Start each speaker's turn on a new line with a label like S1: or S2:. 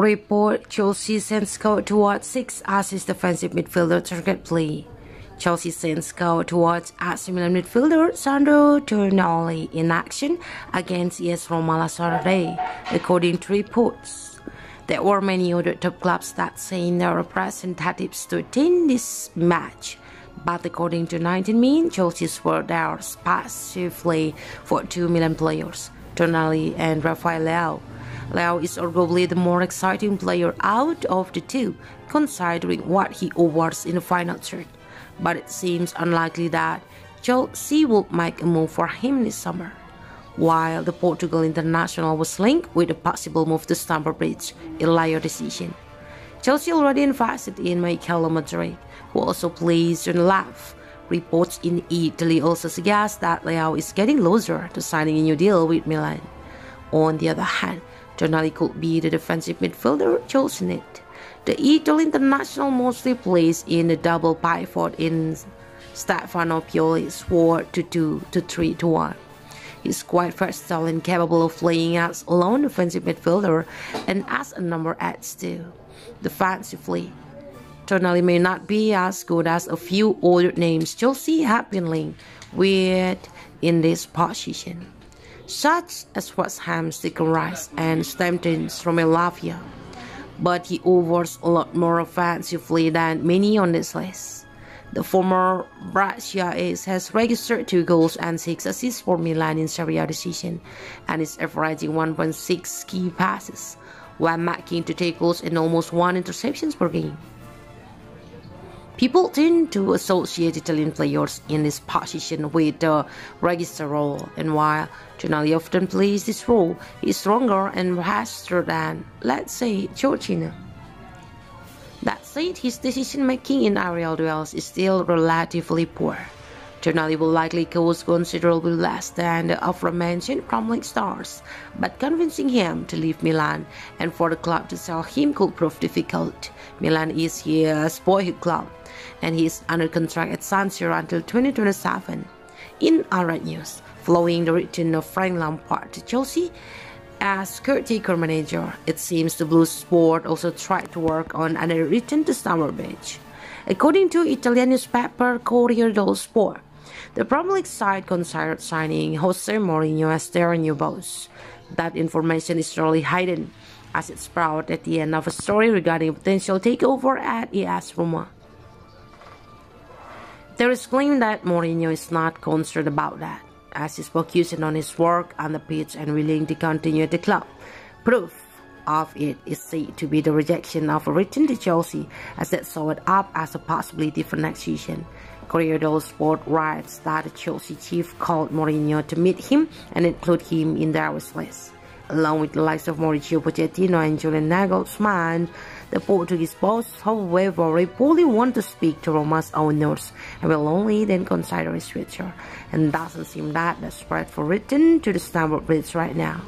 S1: report Chelsea sends scout towards six assist defensive midfielder target play. Chelsea sends scout towards AC Milan midfielder Sandro Tonali in action against AS Roma last Saturday, according to reports. There were many other top clubs that sent their representatives to attend this match, but according to 90min, Chelsea were there specifically for 2 Milan players, Tonali and Rafael Leao. Leao is arguably the more exciting player out of the two, considering what he awards in the final third. But it seems unlikely that Chelsea will make a move for him this summer. While the Portugal international was linked with a possible move to Stamford Bridge, a later decision. Chelsea already invested in Mykhailo Mudryk, who also plays on the. Reports in Italy also suggest that Leao is getting closer to signing a new deal with Milan. On the other hand, Tonali could be the defensive midfielder chosen it. The Italian international mostly plays in the double pivot in Stefano Pioli's 4-2 to 3-1. He's quite versatile and capable of playing as a lone defensive midfielder and as a number 8 too. Defensively, Tonali may not be as good as a few older names Chelsea have been linked with in this position such as Ham's Declan Rice and Southampton's Romeo Lavia, but he offers a lot more offensively than many on this list. The former Brescia ace has registered 2 goals and 6 assists for Milan in Serie A season and is averaging 1.6 key passes, while making 2 tackles and almost 1 interceptions per game. People tend to associate Italian players in this position with the regista role, and while Tonali often plays this role, he is stronger and faster than, let's say, Jorginho. That said, his decision making in aerial duels is still relatively poor. Tonali will likely cost considerably less than the aforementioned crumbling stars, but convincing him to leave Milan and for the club to sell him could prove difficult. Milan is his boyhood club, and he is under contract at San Siro until 2027. In other news, following the return of Frank Lampard to Chelsea, as caretaker manager, it seems the Blues sport also tried to work on another return to Stamford Bridge. According to Italian newspaper Corriere dello Sport, the Premier League side considered signing Jose Mourinho as their new boss. That information is surely hidden, as it sprouted at the end of a story regarding a potential takeover at AS Roma. There is claim that Mourinho is not concerned about that, as he's focusing on his work on the pitch and willing to continue at the club. Proof of it is said to be the rejection of a return to Chelsea, as that saw it up as a possibility for next season. Corriere Sport writes that the Chelsea chief called Mourinho to meet him and include him in their list. Along with the likes of Mauricio Pochettino and Julian Nagelsmann, the Portuguese boss, however, reportedly want to speak to Roma's owners and will only then consider his future, and doesn't seem that desperate for return to the Stamford Bridge right now.